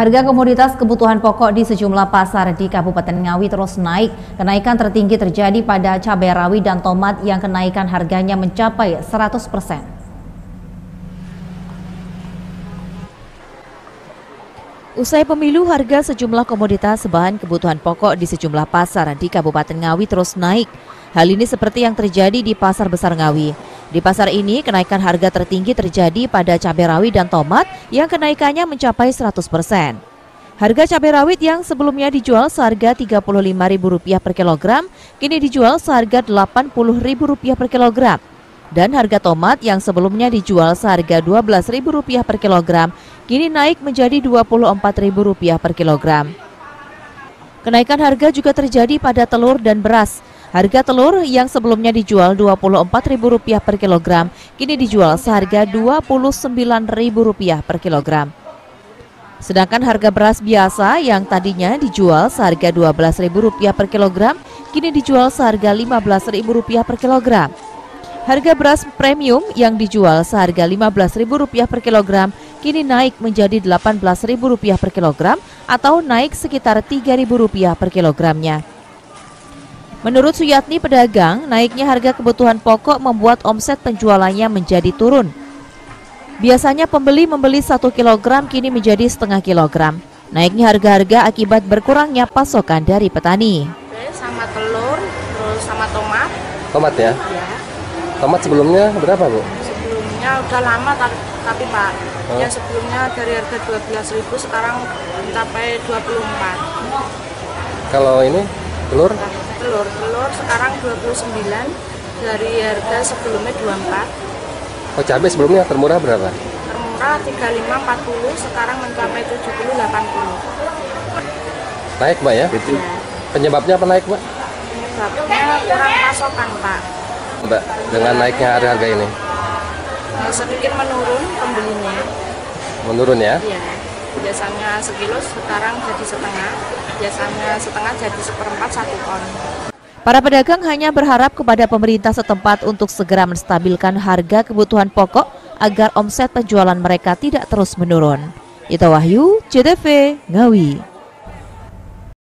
Harga komoditas kebutuhan pokok di sejumlah pasar di Kabupaten Ngawi terus naik. Kenaikan tertinggi terjadi pada cabai rawit dan tomat yang kenaikan harganya mencapai 100 persen. Usai pemilu, harga sejumlah komoditas bahan kebutuhan pokok di sejumlah pasar di Kabupaten Ngawi terus naik. Hal ini seperti yang terjadi di Pasar Besar Ngawi. Di pasar ini, kenaikan harga tertinggi terjadi pada cabai rawit dan tomat yang kenaikannya mencapai 100 persen. Harga cabai rawit yang sebelumnya dijual seharga Rp35.000 per kilogram, kini dijual seharga Rp80.000 per kilogram. Dan harga tomat yang sebelumnya dijual seharga Rp12.000 per kilogram, kini naik menjadi Rp24.000 per kilogram. Kenaikan harga juga terjadi pada telur dan beras. Harga telur yang sebelumnya dijual Rp24.000 per kilogram, kini dijual seharga Rp29.000 per kilogram. Sedangkan harga beras biasa yang tadinya dijual seharga Rp12.000 per kilogram, kini dijual seharga Rp15.000 per kilogram. Harga beras premium yang dijual seharga Rp15.000 per kilogram kini naik menjadi Rp18.000 per kilogram atau naik sekitar Rp3.000 per kilogramnya. Menurut Suyatni pedagang, naiknya harga kebutuhan pokok membuat omset penjualannya menjadi turun. Biasanya pembeli membeli satu kilogram kini menjadi setengah kilogram. Naiknya harga-harga akibat berkurangnya pasokan dari petani. Sama telur, terus sama tomat. Tomat ya? Ya. Tomat sebelumnya berapa bu? Sebelumnya udah lama tapi, tapi pak, oh. yang sebelumnya dari harga 12.000 sekarang mencapai 24. Kalau ini telur? Nah, telur. Telur sekarang 29 dari harga sebelumnya 24 oh cabai sebelumnya termurah berapa? Termurah 35 40 sekarang mencapai 70 80 naik mbak ya, ya. penyebabnya apa naik mbak? Penyebabnya kurang pasokan pak. Mbak dengan naiknya harga-harga ini? Nah, sedikit menurun pembelinya. Menurun ya, ya biasanya sekilo sekarang jadi setengah biasanya setengah jadi seperempat satu ton Para pedagang hanya berharap kepada pemerintah setempat untuk segera menstabilkan harga kebutuhan pokok agar omset penjualan mereka tidak terus menurun. Ita Wahyu, CTV, Ngawi.